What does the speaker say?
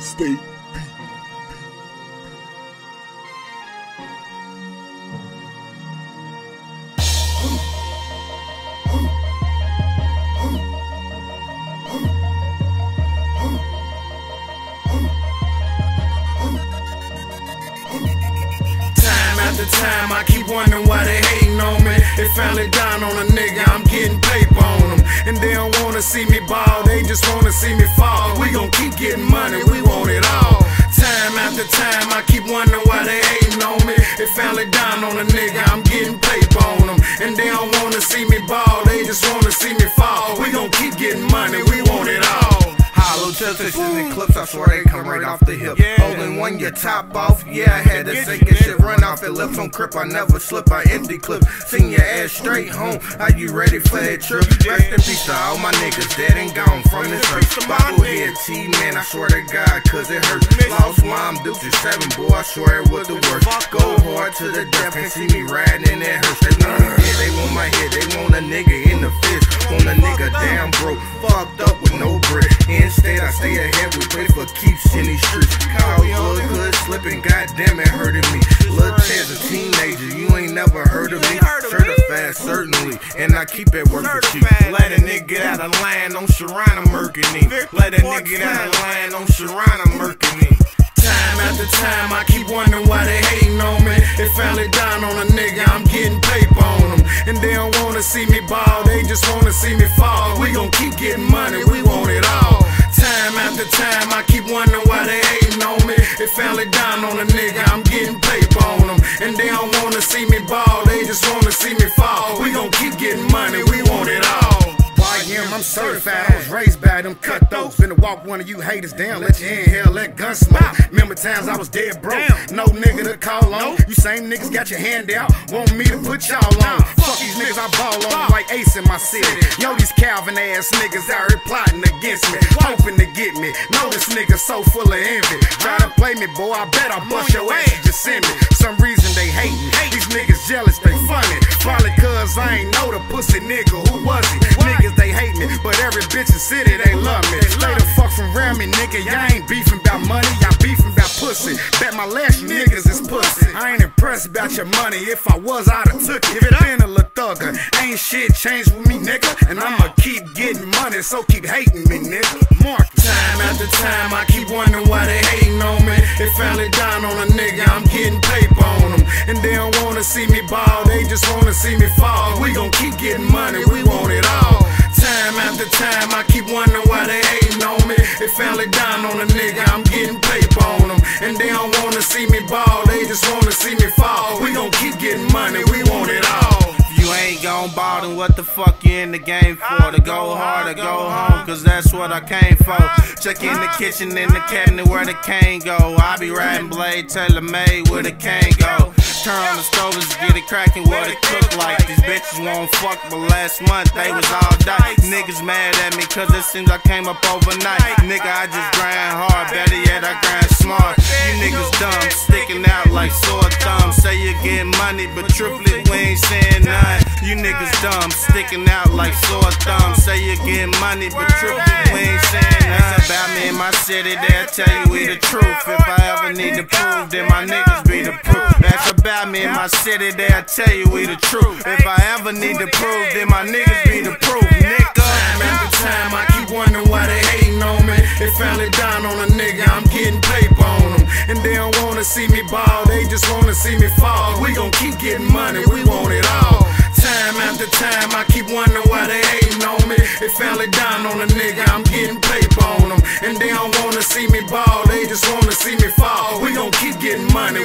State Time after time, I keep wondering why they hating on me. They finally down on a nigga, I'm getting paper on them. And they don't wanna see me ball, they just wanna see me fall. We gon' keep getting money, we want it all. Time after time, I keep wondering why they hating on me. They finally down on a nigga, I'm getting paper on them. And they don't wanna see me ball, they just wanna see me fall. We gon' keep getting money, we want it all. Hollow tips and clips, I swear they come right off the hip. Holding one, your top off, yeah, I had to sink and shit. Run off it, lips on crip, I never slip, I empty clip. Send your ass straight home, are you ready for that trip? Rest in peace to all my niggas dead and gone from this earth. Bobblehead T, man, I swear to God, cause it hurts. Lost mom, due to seven, boy, I swear it was the worst. Go hard to the death, can't see me riding in that hearse. They want me dead, they want my head, they want a nigga in the fist. Want a nigga down broke, fucked up with no bread. Instead, I stay ahead with pay for keeps in these streets. Call hood slipping, goddamn it hurting me. Little Ted's a teenager, you ain't never heard of me. Certified, certainly, and I keep it work for cheap. Let a nigga get out of line on Sharana Mercury. Let a nigga get out of line on Sharana Mercury. Time after time, I keep wondering why they hating on me. They finally down on a nigga, I'm getting paper on them. And they don't wanna see me ball, they just wanna see me fall. We gon' keep getting money, we They finally down on a nigga, I'm getting paper on them. And they don't wanna see me ball, they just wanna see me fall. We gon' keep getting money, we want it all. YM, I'm certified. I was raised them cutthroats. Finna walk one of you haters down, let you inhale that gun smoke. Remember times I was dead broke, no nigga to call on. You same niggas got your hand out, want me to put y'all on. Fuck these niggas, I ball on like Ace in my city. Yo, these Calvin ass niggas out here plotting against me, hoping to get me. Know this nigga so full of envy. Try to play me, boy, I bet I bust your ass. You just send me. Some reason they hate hating. These niggas jealous, they funny. Probably cause I ain't know the pussy nigga. Who was he? Niggas they hate me, but every bitch in city they love me. Stay the fuck from around me, nigga. Y'all ain't beefing about money, y'all beefing about pussy. Bet my last niggas is pussy. I ain't impressed about your money. If I was, I'd have took it. If it been a little thugger, ain't shit changed with me, nigga. And I'ma keep getting money, so keep hating me, nigga. Mark. Time after time, I keep wondering why they hating on me. They finally down on a nigga, I'm getting paper on them. And they don't wanna see me ball, they just wanna see me fall. We gon' keep getting money, we want it all. Then what the fuck you in the game for? To go hard or go home, cause that's what I came for. Check in the kitchen, in the cabinet where the cane go. I be riding blade, tailor made where the cane go. Turn on the stove, let's get it cracking, what it cook like. These bitches won't fuck, but last month they was all dice. Niggas mad at me, cause it seems I came up overnight. Nigga, I just grind hard, better yet, I grind smart. You niggas dumb, like sore thumbs. Say you get money, but truthfully, we ain't saying none. You niggas dumb, sticking out like sore thumbs. Say you get money, but truthfully, we ain't saying none. About me in my city, they'll tell you we the truth. If I ever need to prove, then my niggas be the proof. That's about me in my city, they'll tell you we the truth. If I ever need to prove, then my niggas be the proof. Nigga, Time after time, I keep wondering why they hating on me. They finally down on a nigga, I'm getting paper on them. And they don't wanna see me ball, they just wanna see me fall. We gon' keep getting money, we want it all. Time after time, I keep wondering why they hating on me. They finally down on a nigga, I'm getting paper on them. And they don't wanna see me ball, they just wanna see me fall. We gon' keep getting money,